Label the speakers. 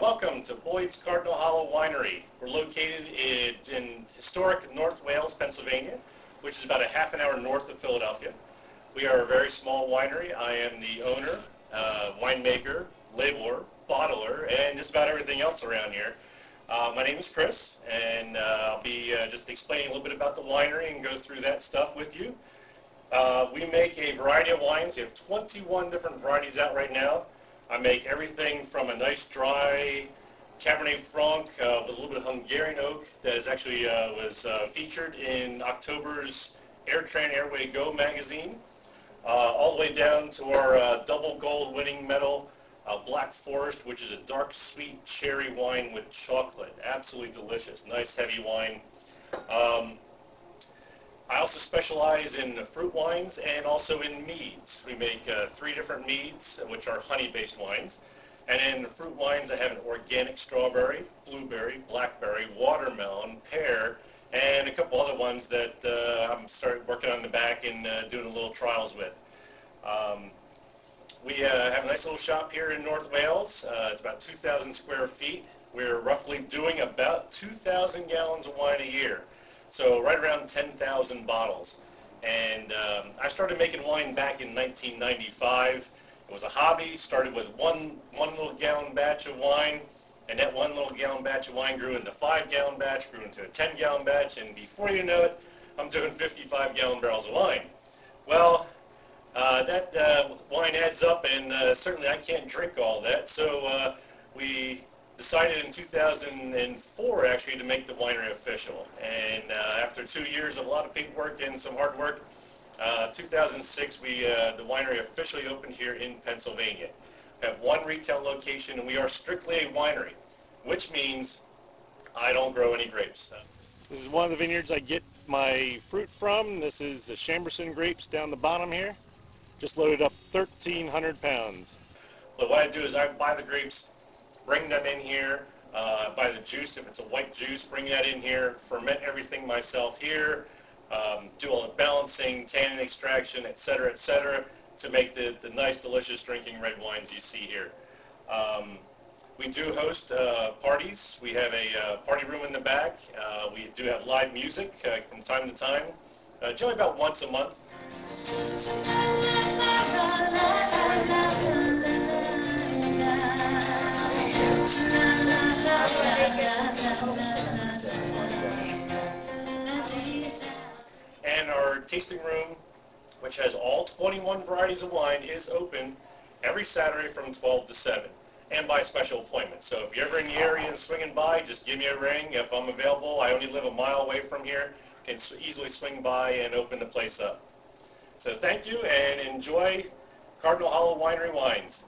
Speaker 1: welcome to Boyd's Cardinal Hollow Winery. We're located in, in historic North Wales, Pennsylvania, which is about a half an hour north of Philadelphia. We are a very small winery. I am the owner, uh, winemaker, labeler, bottler, and just about everything else around here. Uh, my name is Chris, and uh, I'll be uh, just explaining a little bit about the winery and go through that stuff with you. Uh, we make a variety of wines. We have 21 different varieties out right now. I make everything from a nice dry Cabernet Franc uh, with a little bit of Hungarian oak that is actually uh, was uh, featured in October's Airtran Airway Go magazine, uh, all the way down to our uh, double gold winning medal uh, Black Forest, which is a dark sweet cherry wine with chocolate. Absolutely delicious. Nice heavy wine. Um, also specialize in fruit wines and also in meads. We make uh, three different meads, which are honey-based wines. And in fruit wines, I have an organic strawberry, blueberry, blackberry, watermelon, pear, and a couple other ones that uh, I'm starting working on the back and uh, doing a little trials with. Um, we uh, have a nice little shop here in North Wales. Uh, it's about 2,000 square feet. We're roughly doing about 2,000 gallons of wine a year. So right around 10,000 bottles. And um, I started making wine back in 1995. It was a hobby, started with one, one little gallon batch of wine, and that one little gallon batch of wine grew into a five gallon batch, grew into a 10 gallon batch, and before you know it, I'm doing 55 gallon barrels of wine. Well, uh, that uh, wine adds up, and uh, certainly I can't drink all that, so uh, we decided in 2004 actually to make the winery official. And uh, after two years of a lot of paperwork and some hard work, uh, 2006 we uh, the winery officially opened here in Pennsylvania. We have one retail location and we are strictly a winery, which means I don't grow any grapes.
Speaker 2: This is one of the vineyards I get my fruit from. This is the Chambourcin grapes down the bottom here. Just loaded up 1,300 pounds.
Speaker 1: But what I do is I buy the grapes bring them in here, uh, buy the juice, if it's a white juice, bring that in here, ferment everything myself here, um, do all the balancing, tannin extraction, et cetera, et cetera, to make the, the nice, delicious drinking red wines you see here. Um, we do host uh, parties. We have a uh, party room in the back. Uh, we do have live music uh, from time to time, uh, generally about once a month. Our tasting room, which has all 21 varieties of wine, is open every Saturday from 12 to 7 and by special appointment. So if you're ever in the area and swinging by, just give me a ring. If I'm available, I only live a mile away from here, can easily swing by and open the place up. So thank you and enjoy Cardinal Hollow Winery Wines.